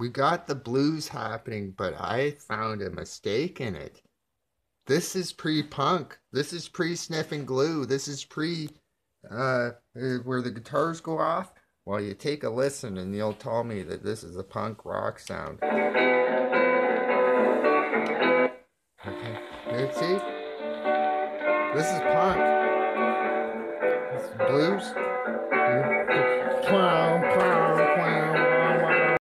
we got the blues happening, but I found a mistake in it. This is pre-punk. This is pre-sniffing glue. This is pre uh, uh where the guitars go off. Well, you take a listen and you'll tell me that this is a punk rock sound. Okay, you see? This is punk. This is blues.